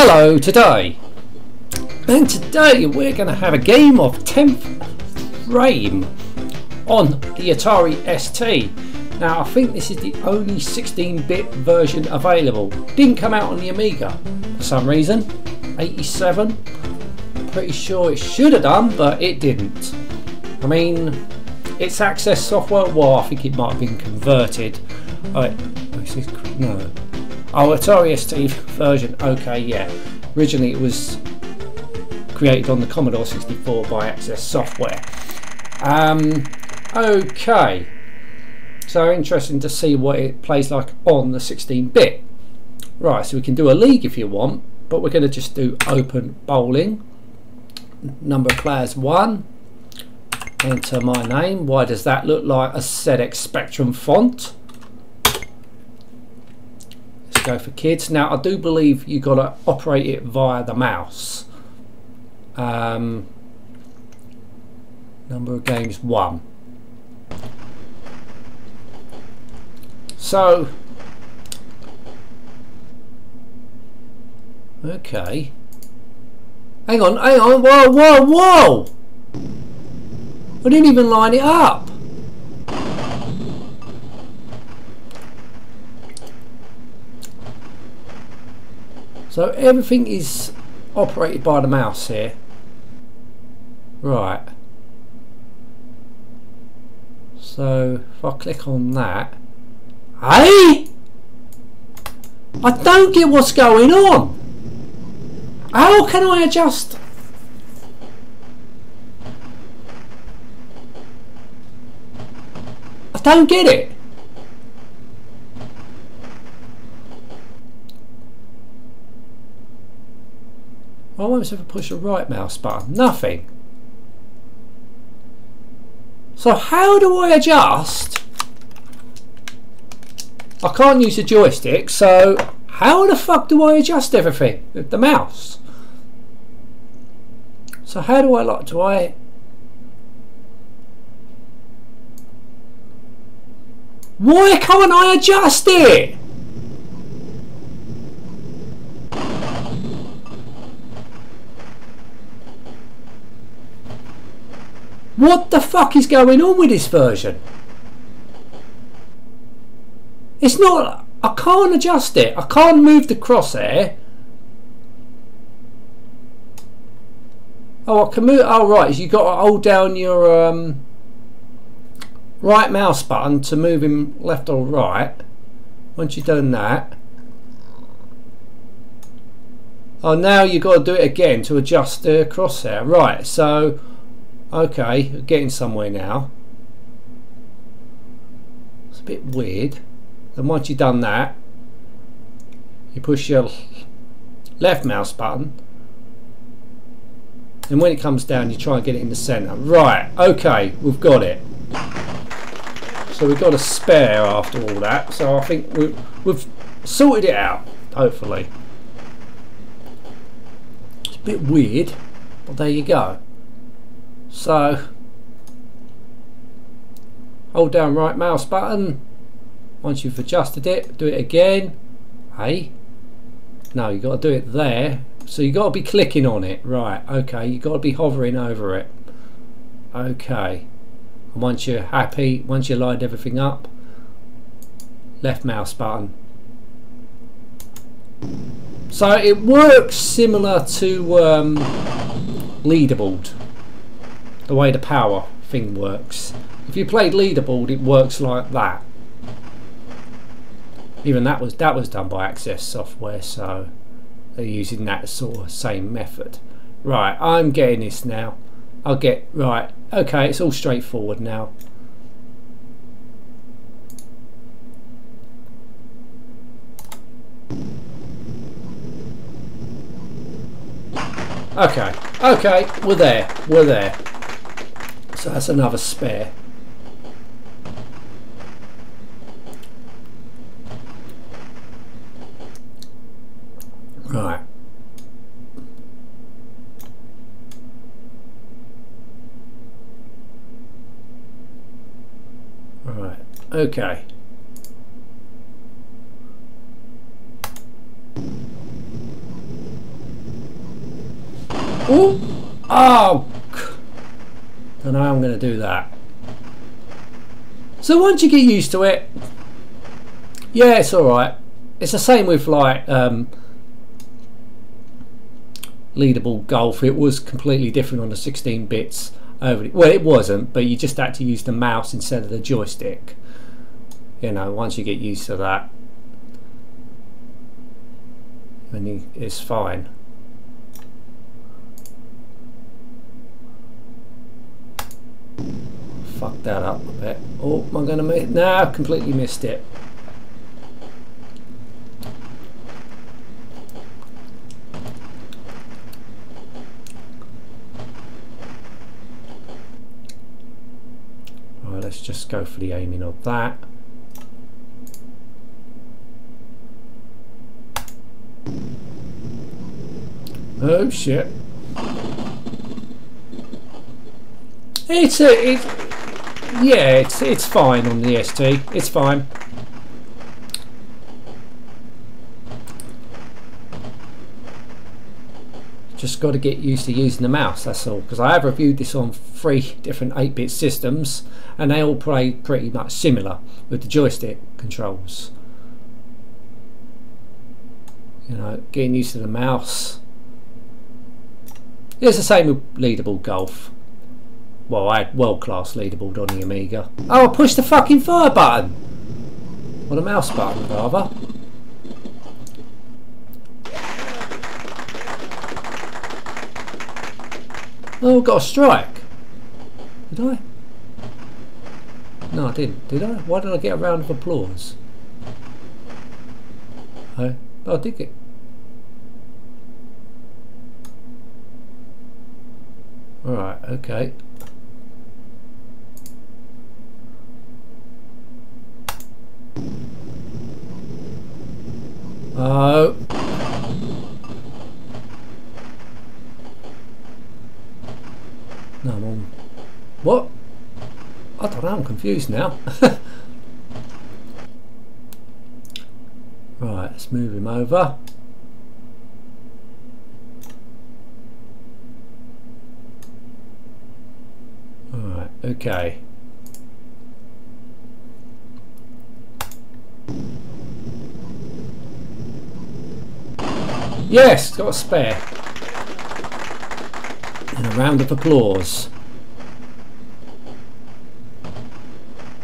Hello today. And today we're going to have a game of 10th frame on the Atari ST now I think this is the only 16-bit version available. Didn't come out on the Amiga for some reason. 87 pretty sure it should have done but it didn't. I mean it's access software. Well I think it might have been converted. Oh, no Oh, Atari ST version. Okay, yeah. Originally it was created on the Commodore 64 by Access Software. Um, okay. So interesting to see what it plays like on the 16-bit. Right, so we can do a league if you want, but we're going to just do open bowling. Number of players one. Enter my name. Why does that look like a ZX Spectrum font? Go for kids. Now, I do believe you've got to operate it via the mouse. Um, number of games, one. So, okay. Hang on, hang on, whoa, whoa, whoa! I didn't even line it up. So everything is operated by the mouse here. Right. So if I click on that, hey, I don't get what's going on. How can I adjust? I don't get it. I won't ever push the right mouse button. Nothing. So how do I adjust? I can't use a joystick, so how the fuck do I adjust everything with the mouse? So how do I like, do I... Why can't I adjust it? What the fuck is going on with this version? It's not... I can't adjust it. I can't move the crosshair. Oh, I can move... Oh, right. You got to hold down your um, right mouse button to move him left or right. Once you've done that... Oh, now you've got to do it again to adjust the crosshair. Right, so Okay, getting somewhere now. It's a bit weird. Then once you've done that, you push your left mouse button. And when it comes down you try and get it in the center. Right okay we've got it. So we've got a spare after all that. So I think we've, we've sorted it out hopefully. It's a bit weird but there you go so hold down right mouse button. Once you've adjusted it do it again. Hey. No you've got to do it there. So you've got to be clicking on it. Right okay you've got to be hovering over it. Okay. And once you're happy once you lined everything up left mouse button. So it works similar to um, leaderboard the way the power thing works. If you played leaderboard, it works like that. Even that was that was done by Access Software, so they're using that sort of same method. Right, I'm getting this now. I'll get right. Okay, it's all straightforward now. Okay, okay, we're there, we're there. So that's another spare. Right. Right. Okay. Oh! Oh! Don't know I'm going to do that. So once you get used to it, yeah, it's alright. It's the same with like um, leaderboard golf. It was completely different on the 16 bits over. Well, it wasn't, but you just had to use the mouse instead of the joystick. You know, once you get used to that, then it's fine. Fuck that up a bit. Oh, am I going to miss? No, I completely missed it. Right, let's just go for the aiming of that. Oh shit. It's a, it, yeah, it's it's fine on the ST. It's fine. Just got to get used to using the mouse. That's all. Because I have reviewed this on three different 8-bit systems, and they all play pretty much similar with the joystick controls. You know, getting used to the mouse. It's the same with leaderboard golf. Well, I had world-class leaderboard on the Amiga. Oh, I pushed the fucking fire button! Or the mouse button, rather. Oh, got a strike. Did I? No, I didn't. Did I? Why did I get a round of applause? Oh, I did get... Alright, okay. Oh. No, I'm on. What? I don't know, I'm confused now. right, let's move him over. Alright, okay. Yes, got a spare. And a round of applause.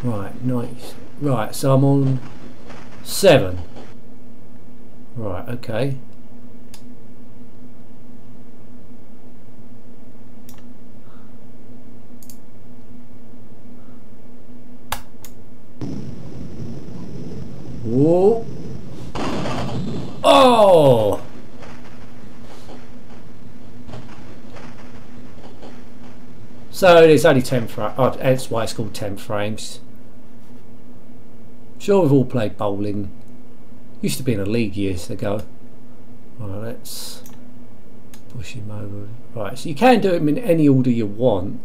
Right, nice. Right, so I'm on seven. Right, okay. Whoa. Oh! So it's only 10 frames. Oh, that's why it's called 10 frames. Sure, we've all played bowling. Used to be in a league years ago. Right, let's push him over. Right, so you can do him in any order you want.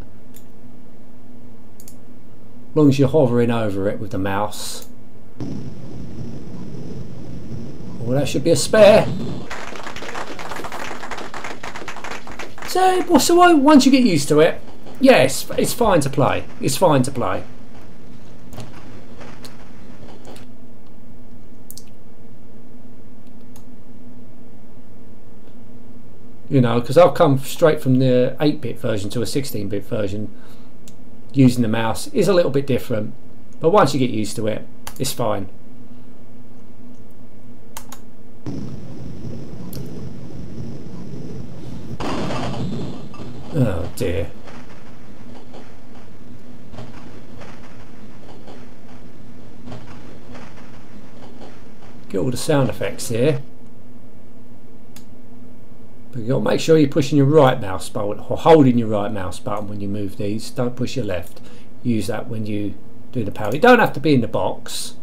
As long as you're hovering over it with the mouse. Well, that should be a spare. So, so once you get used to it, yes, it's fine to play. It's fine to play. You know, because I've come straight from the 8-bit version to a 16-bit version. Using the mouse is a little bit different, but once you get used to it, it's fine. Oh dear. Get all the sound effects here. But you've got to make sure you're pushing your right mouse button or holding your right mouse button when you move these. Don't push your left. Use that when you do the power. You don't have to be in the box.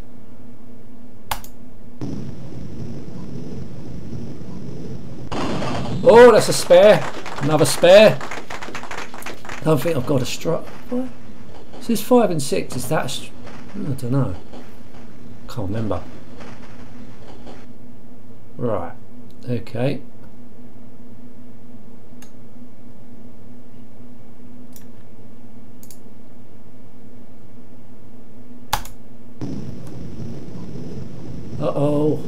Oh, that's a spare. Another spare. I don't think I've got a strike. What? So five and six. Is that? I don't know. Can't remember. Right, okay. Uh-oh.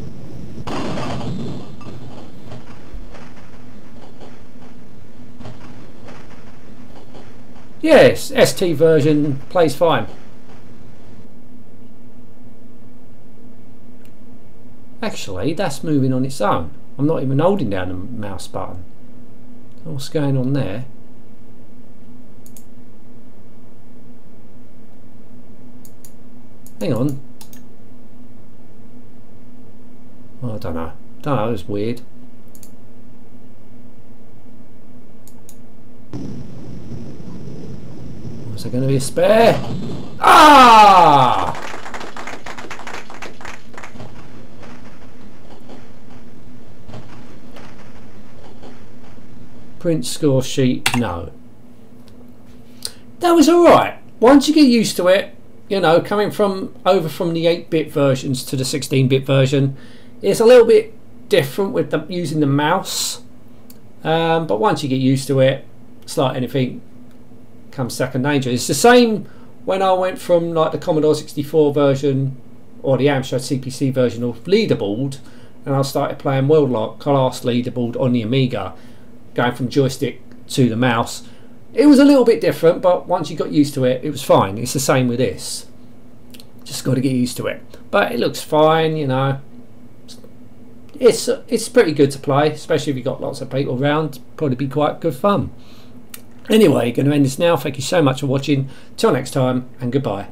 Yes, ST version plays fine. Actually, that's moving on its own. I'm not even holding down the mouse button. What's going on there? Hang on. Oh, I don't know. Don't know, weird. Was there going to be a spare? Ah! Print score sheet, no. That was alright. Once you get used to it, you know, coming from over from the 8-bit versions to the 16-bit version, it's a little bit different with the, using the mouse. Um, but once you get used to it, it's like anything comes second nature. It's the same when I went from like the Commodore 64 version or the Amstrad CPC version of Leaderboard and I started playing World Class Leaderboard on the Amiga, going from joystick to the mouse it was a little bit different, but once you got used to it, it was fine. It's the same with this. Just got to get used to it. But it looks fine, you know. It's it's pretty good to play, especially if you've got lots of people around. Probably be quite good fun. Anyway, going to end this now. Thank you so much for watching. Till next time, and goodbye.